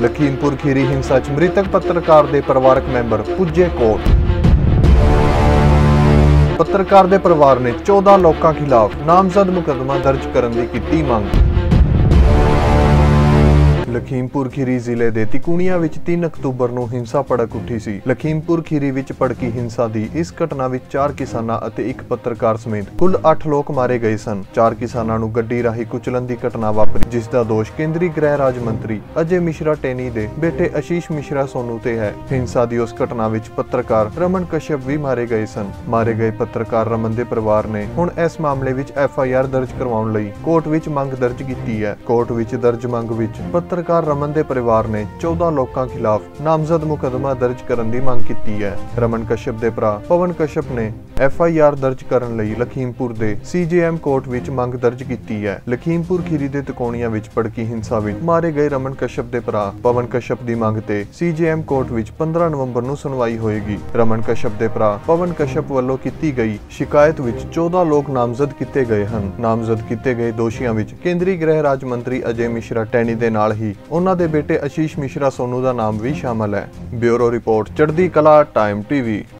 ਲਖੀਮਪੁਰ ਖੀਰੀ ਹਿੰਸਾ 'ਚ ਮ੍ਰਿਤਕ ਪੱਤਰਕਾਰ ਦੇ ਪਰਿਵਾਰਕ ਮੈਂਬਰ ਪੁੱਜੇ ਕੋਰਟ ਪੱਤਰਕਾਰ ਦੇ ਪਰਿਵਾਰ ਨੇ 14 ਲੋਕਾਂ ਖਿਲਾਫ ਨਾਮਜ਼ਦ ਮੁਕੱਦਮਾ ਦਰਜ ਕਰਨ ਦੀ ਕੀਤੀ ਮੰਗ। ਲਖੀਮਪੁਰ ਖੀਰੀ ਜ਼ਿਲ੍ਹੇ ਦੇ ਤਿਕੂਣੀਆਂ ਵਿੱਚ 3 ਅਕਤੂਬਰ ਨੂੰ ਹਿੰਸਾ ਭੜਕ ਉੱਠੀ ਸੀ। ਲਖੀਮਪੁਰ ਖੀਰੀ ਵਿੱਚ ਭੜਕੀ ਹਿੰਸਾ ਦੀ ਇਸ ਘਟਨਾ ਵਿੱਚ 4 ਕਿਸਾਨਾਂ ਅਤੇ ਇੱਕ ਪੱਤਰਕਾਰ ਸਮੇਤ ਕੁੱਲ 8 ਲੋਕ ਮਾਰੇ ਗਏ ਸਨ। 4 ਕਿਸਾਨਾਂ ਨੂੰ ਗੱਡੀ ਰਾਹੀਂ ਕੁਚਲਣ ਦੀ ਘਟਨਾ ਵਾਪਰੀ, ਜਿਸ ਦਾ ਦੋਸ਼ ਕੇਂਦਰੀ ਗ੍ਰਹਿ ਰਾਜ ਮੰਤਰੀ ਅਜੇ ਮਿਸ਼ਰਾ ਟੇਨੀ ਦੇ ਬੇਟੇ ਅਸ਼ੀਸ਼ ਮਿਸ਼ਰਾ ਸੋਨੂ ਤੇ ਹੈ। ਹਿੰਸਾ ਦੀ ਉਸ ਘਟਨਾ ਵਿੱਚ ਪੱਤਰਕਾਰ ਰਮਨ ਕਸ਼ਯਪ ਵੀ ਮਾਰੇ ਗਏ ਸਨ। ਮਾਰੇ ਗਏ ਪੱਤਰਕਾਰ ਰਮਨ ਦੇ ਪਰਿਵਾਰ ਨੇ ਹੁਣ ਇਸ ਮਾਮਲੇ ਵਿੱਚ ਐਫ ਆਈ ਆਰ ਦਰਜ ਕਰਵਾਉਣ ਲਈ ਕੋਰਟ ਵਿੱਚ ਮੰਗ ਦਰਜ ਕੀਤੀ ਹੈ। ਕੋਰਟ ਵਿੱਚ ਦਰਜ ਮੰਗ ਵਿੱਚ ਪੱਤਰਕਾਰ ਰਮਨ ਦੇ ਪਰਿਵਾਰ ਨੇ 14 ਲੋਕਾਂ ਖਿਲਾਫ ਨਾਮਜ਼ਦ ਮੁਕੱਦਮਾ ਦਰਜ ਕਰਨ ਦੀ ਮੰਗ ਕੀਤੀ ਹੈ। ਰਮਨ ਕਸ਼ਯਪ ਦੇ ਭਰਾ ਪਵਨ ਕਸ਼ਯਪ ਨੇ ਐਫ ਆਈ ਆਰ ਦਰਜ ਕਰਨ ਲਈ ਲਖੀਮਪੁਰ ਦੇ ਸੀ ਕੋਰਟ ਵਿੱਚ ਮੰਗ ਦਰਜ ਕੀਤੀ ਹੈ। ਲਖੀਮਪੁਰ ਖੀਰੀ ਦੇ ਤਕੋਣੀਆਂ ਵਿੱਚ ਭੜਕੀ ਹਿੰਸਾ ਵਿੱਚ ਮਾਰੇ ਗਏ ਰਮਨ ਕਸ਼ਯਪ ਦੇ ਭਰਾ ਪਵਨ ਕਸ਼ਯਪ ਦੀ ਮੰਗ ਤੇ ਸੀ ਜੇ ਐਮ ਕੋਰਟ ਵਿੱਚ 15 ਨਵੰਬਰ ਨੂੰ ਸੁਣਵਾਈ ਹੋਏਗੀ। ਰਮਨ ਕਸ਼ਯਪ ਦੇ ਭਰਾ ਪਵਨ ਕਸ਼ਪ ਵੱਲੋਂ ਕੀਤੀ ਗਈ ਸ਼ਿਕਾਇਤ ਵਿੱਚ 14 ਲੋਕ ਨਾਮਜ਼ਦ ਕੀਤੇ ਗਏ ਹਨ। ਨਾਮਜ਼ਦ ਕੀਤੇ ਗਏ ਦੋਸ਼ੀਆਂ ਵਿੱਚ ਕੇਂਦਰੀ ਗ੍ਰਹਿ ਰਾਜ ਮੰਤਰੀ ਅਜੇ ਮਿਸ਼ਰਾ ਟੈਨੀ ਦੇ ਨਾਲ ਹੀ ਉਹਨਾਂ ਦੇ ਬੇਟੇ ਆਸ਼ੀਸ਼ ਮਿਸ਼ਰਾ ਸੋਨੂ ਦਾ ਨਾਮ ਵੀ ਸ਼ਾਮਲ ਹੈ। ਬਿਊਰੋ ਰਿਪੋਰਟ, ਚੜ੍ਹਦੀ ਕਲਾ ਟਾਈਮ ਟੀਵੀ